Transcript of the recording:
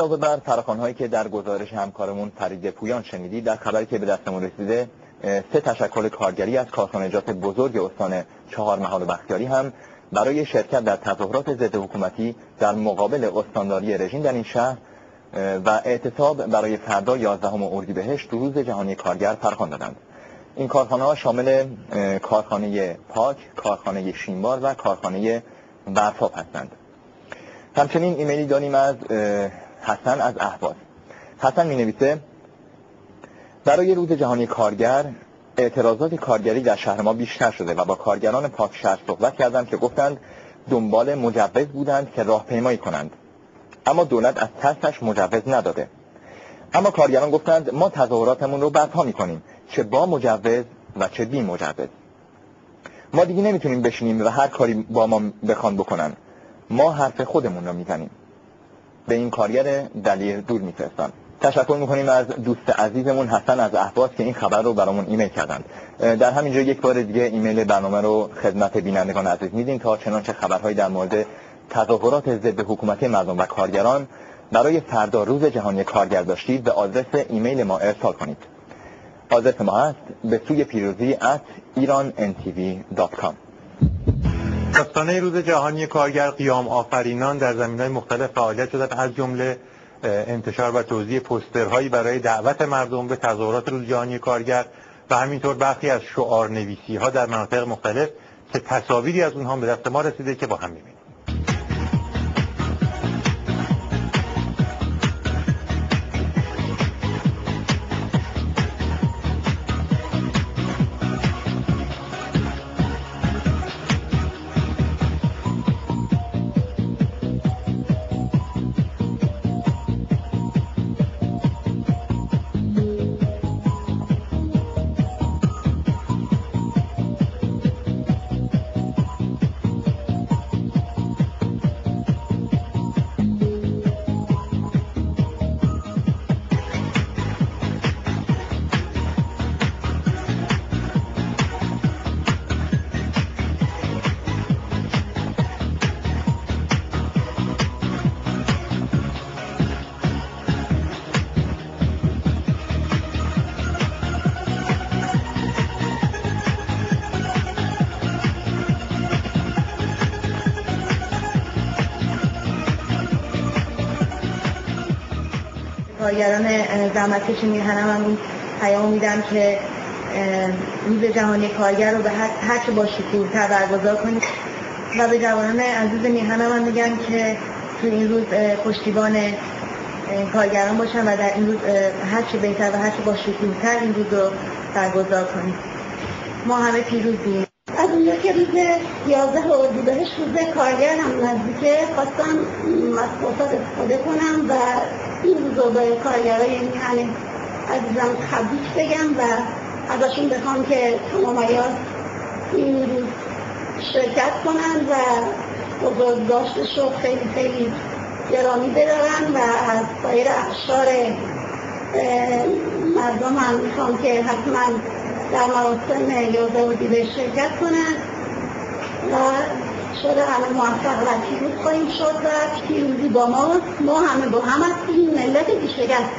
علاوه بر فراخوان‌هایی که در گزارش همکارمون فرید پویان شنیدید در خبری که به دستمون رسیده سه تشکل کارگری از کارخانجات بزرگ استان چهار محال بختیاری هم برای شرکت در تظاهرات ضد حکومتی در مقابل استانداری رژیم در این شهر و اعتصاب برای فردا 11 اردیبهشت روز جهانی کارگر فرخان دادند. این کارخانه ها شامل کارخانه پاک، کارخانه شینبار و کارخانه برفاب هستند. همچنین ایمیلی داریم از حسن از احواز حسن می نویسه برای روز جهانی کارگر اعتراضات کارگری در شهر ما بیشتر شده و با کارگران پاک شهر صحبت کردم که گفتند دنبال مجوز بودند که راهپیمایی کنند. اما دولت از ترسش مجوز نداده. اما کارگران گفتند ما تظاهراتمون رو برپا می‌کنیم چه با مجوز و چه بی مجوز. ما دیگه نمی‌تونیم بشینیم و هر کاری با ما بخوان بکنن. ما حرف خودمون رو می‌زنیم. به این کارگر دلیل دور میفرستن تشکر می‌کنیم از دوست عزیزمون حسن از احواز که این خبر رو برامون ایمیل کردند. در همینجا یک بار دیگه ایمیل برنامه رو خدمت بینندگان عزیز میدیم تا چنانچه خبرهایی در مورد تظاهرات ضد حکومتی مردم و کارگران برای فردا روز جهانی کارگر داشتید به آدرس ایمیل ما ارسال کنید. آدرس ما هست به سوی پیروزی at irantv.com داستانه روز جهانی کارگر قیام آفرینان در زمینهای مختلف فعالیت شدن از جمله انتشار و توزیع پوسترهایی برای دعوت مردم به تظاهرات روز جهانی کارگر و همینطور برخی از شعار نویسی ها در مناطق مختلف که تصاویری از اونها به دست ما رسیده که با هم می‌بینیم. کارگران زحمتکش میهنم هم پیام میدم که روز جهانی کارگر رو به هر چه با شکورتر برگزار کنید. و به جوانان عزیز میهنم هم میگم که تو این روز پشتیبان کارگران باشن و در این روز هر چه بهتر و هر چه با شکورتر این روز رو برگزار کنید. ما همه پیروزیم. اونجا که روز 11 اردیبهشت روز کارگر هم نزدیکه خواستم فرصت استفاده کنم و این روز به کارگرای میهن عزیزم تبریک بگم و ازشون بخوام که تمام این روز شرکت کنن و بزرگداشتش رو خیلی خیلی گرامی بدارن و از سایر اخشار مردم هم می‌خوام که حتما در مراسم یازده و دیده شرکت کنن و شده همه موفق و پیروز خواهیم شد و پیروزی با ما ما همه با هم هستیم. ملت بیشگست